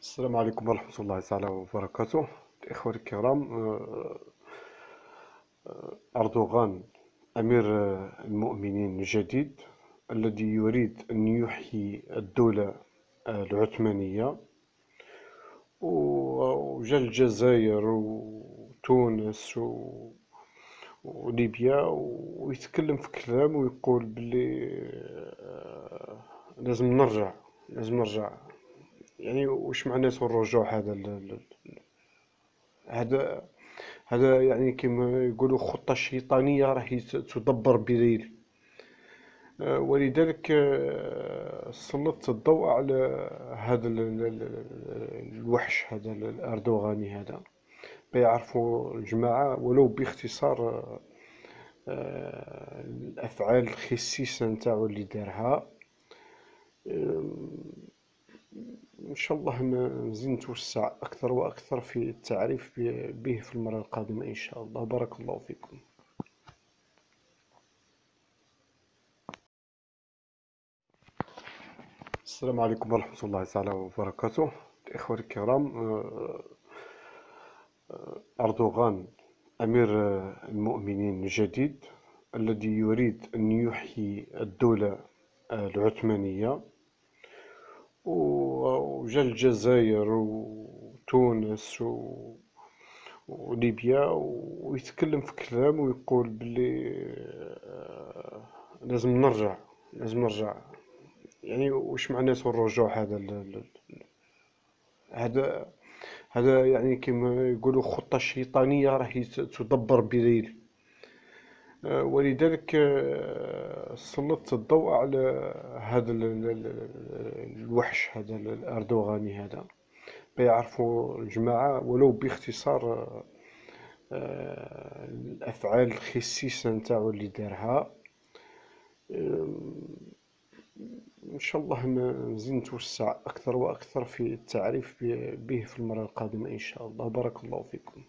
السلام عليكم ورحمة الله تعالى وبركاته. الإخوة الكرام آه، آه، أردوغان أمير آه، المؤمنين الجديد الذي يريد أن يحيي الدولة العثمانية وجا الجزائر وتونس وليبيا ويتكلم في كلام ويقول بلي لازم نرجع لازم نرجع. يعني وش معناته الرجوع هذا هذا هذا يعني كما يقولوا خطة شيطانية راح تدبر بليل آه، ولذلك آه، سلطت الضوء على هذا الوحش هذا الأردوغاني هذا. بيعرفوا الجماعة ولو باختصار آه، الأفعال الخسيسة نتاعو اللي دارها. إن شاء الله نزيد نتوسع أكثر وأكثر في التعريف به في المرة القادمة إن شاء الله. بارك الله فيكم. السلام عليكم ورحمة الله تعالى وبركاته. الإخوة الكرام آه، آه، أردوغان أمير المؤمنين الجديد الذي يريد أن يحيي الدولة العثمانية. وجا الجزائر وتونس وليبيا ويتكلم في كلام ويقول بلي آه، لازم نرجع لازم نرجع. يعني وش معناته الرجوع هذا؟ هذا هذا يعني كما يقولوا خطة شيطانية راح تدبر بليل آه، ولذلك آه، سلطت الضوء على هذا الوحش هذا الأردوغاني هذا. بيعرفوا الجماعة ولو باختصار آه، الأفعال الخسيسة نتاعو اللي دارها. إن شاء الله نزيد نتوسع أكثر وأكثر في التعريف به في المرة القادمة إن شاء الله. بارك الله فيكم.